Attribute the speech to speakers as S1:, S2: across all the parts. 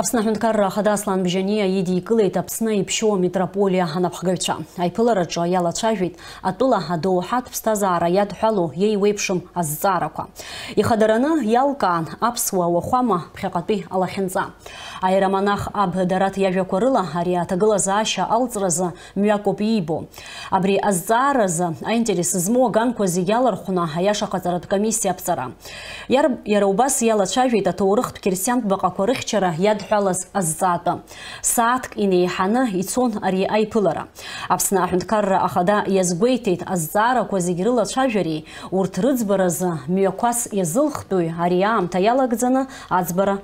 S1: Аԥсны аҳәынҭқарра ахада Аслан Бжьаниа идикылеит Аԥсны иԥшьоу аметрополиа анапхгаҩцәа. Аиԥылараҿы иалацәажәеит атәыла адоуҳатә ԥсҭазаара иадҳәало иеиуеиԥшым азҵаарақәа. Ихадараны иалкаан аԥсуа уахәама ԥхьаҟатәи алахьынҵа. Аеромонах аб Дараҭ иажәақәа рыла ари аҭагылазаашьа алҵразы мҩакоуп иибо. Абри азҵааразы аинтерес змоу аганқәа зегьы алархәны аиаша ҟаҵаратә комиссиа аԥҵара. Иара убас иалацәажәеит аҭоурыхтә қьырсиантә баҟақәа рыхьчара иад иадҳәалаз азҵаатәы. Сааҭк инеиҳаны ицон ари аиԥылара. Аԥсны аҳәынҭқарра ахада иазгәеиҭеит азҵаарақәа зегь рылацәажәареи урҭ рыӡбаразы мҩақәас иазылхтәуи ари аамҭа иалагӡаны аӡбара.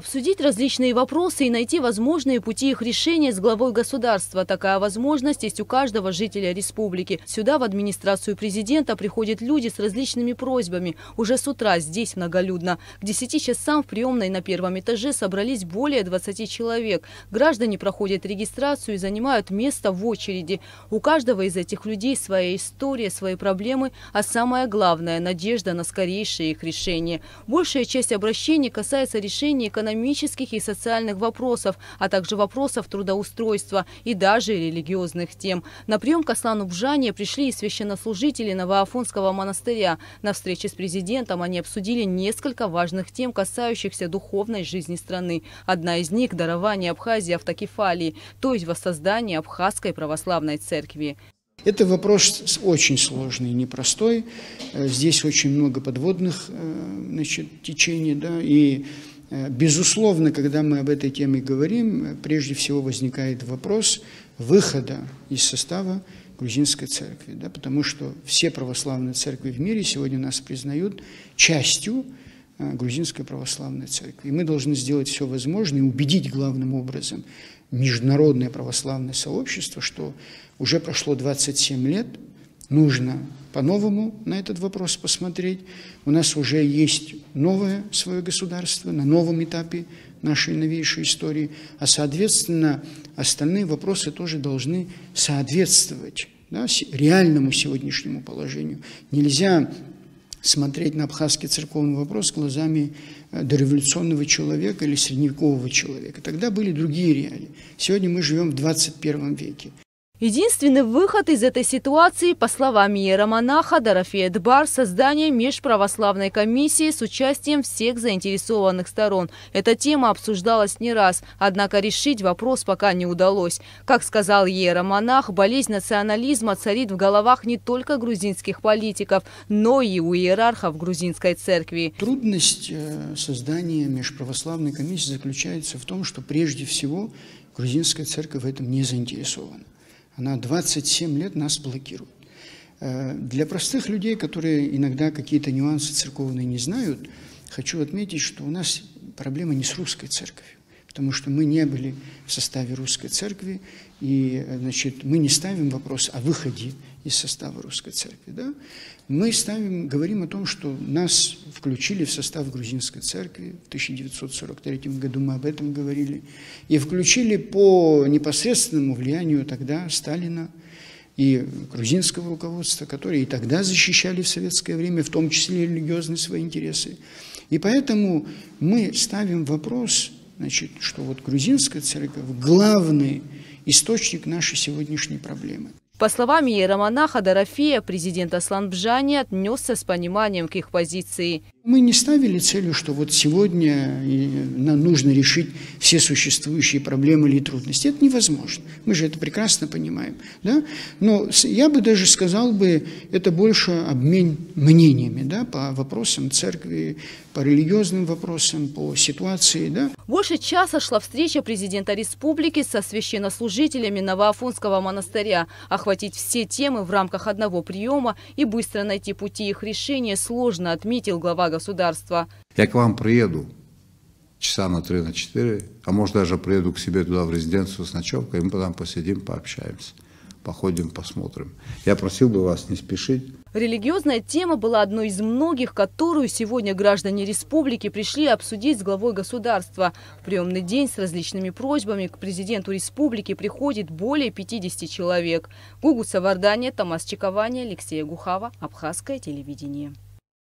S2: Обсудить различные вопросы и найти возможные пути их решения с главой государства. Такая возможность есть у каждого жителя республики. Сюда, в администрацию президента, приходят люди с различными просьбами. Уже с утра здесь многолюдно. К 10 часам в приемной на первом этаже собрались более 20 человек. Граждане проходят регистрацию и занимают место в очереди. У каждого из этих людей своя история, свои проблемы, а самое главное – надежда на скорейшее их решение. Большая часть обращений касается решения экономических и социальных вопросов, а также вопросов трудоустройства и даже религиозных тем. На прием к Аслану Бжане пришли и священнослужители Новоафонского монастыря. На встрече с президентом они обсудили несколько важных тем, касающихся духовной жизни страны. Одна из них – дарование Абхазии автокефалии, то есть воссоздание Абхазской православной церкви.
S3: Это вопрос очень сложный, непростой. Э, здесь очень много подводных э, значит, течений, да, и безусловно, когда мы об этой теме говорим, прежде всего возникает вопрос выхода из состава грузинской церкви, да, потому что все православные церкви в мире сегодня нас признают частью э, грузинской православной церкви. И мы должны сделать все возможное и убедить главным образом международное православное сообщество, что уже прошло 27 лет, нужно по-новому на этот вопрос посмотреть. У нас уже есть новое свое государство на новом этапе нашей новейшей истории, а, соответственно, остальные вопросы тоже должны соответствовать да, реальному сегодняшнему положению. Нельзя смотреть на абхазский церковный вопрос глазами э, дореволюционного человека или средневекового человека. Тогда были другие реалии. Сегодня мы живем в 21 веке.
S2: Единственный выход из этой ситуации, по словам иеромонаха Дорофея Дбар, создание межправославной комиссии с участием всех заинтересованных сторон. Эта тема обсуждалась не раз, однако решить вопрос пока не удалось. Как сказал иеромонах, болезнь национализма царит в головах не только грузинских политиков, но и у иерархов грузинской церкви.
S3: Трудность э, создания межправославной комиссии заключается в том, что прежде всего грузинская церковь в этом не заинтересована. Она 27 лет нас блокирует. Э, для простых людей, которые иногда какие-то нюансы церковные не знают, хочу отметить, что у нас проблема не с русской церковью, потому что мы не были в составе русской церкви, и значит, мы не ставим вопрос о выходе из состава русской церкви. Да? Мы ставим, говорим о том, что нас включили в состав грузинской церкви. В 1943 году мы об этом говорили. И включили по непосредственному влиянию тогда Сталина и грузинского руководства, которые и тогда защищали в советское время, в том числе религиозные свои интересы. И поэтому мы ставим вопрос, значит, что вот грузинская церковь – главный источник нашей сегодняшней проблемы.
S2: По словам иеромонаха Дорофея, президент Аслан Бжани отнесся с пониманием к их позиции.
S3: Мы не ставили целью, что вот сегодня нам нужно решить все существующие проблемы или трудности. Это невозможно. Мы же это прекрасно понимаем. Да? Но я бы даже сказал бы, это больше обмен мнениями да, по вопросам церкви, по религиозным вопросам, по ситуации. Да?
S2: Больше часа шла встреча президента республики со священнослужителями Новоафонского монастыря. Охватить все темы в рамках одного приема и быстро найти пути их решения сложно, отметил глава государства.
S4: Я к вам приеду часа на три, на четыре, а может даже приеду к себе туда в резиденцию с ночевкой, и мы потом посидим, пообщаемся, походим, посмотрим. Я просил бы вас не спешить.
S2: Религиозная тема была одной из многих, которую сегодня граждане республики пришли обсудить с главой государства. В приемный день с различными просьбами к президенту республики приходит более 50 человек. Гугу Савардания, Томас Чиковани, Алексея Гухава, Абхазское телевидение.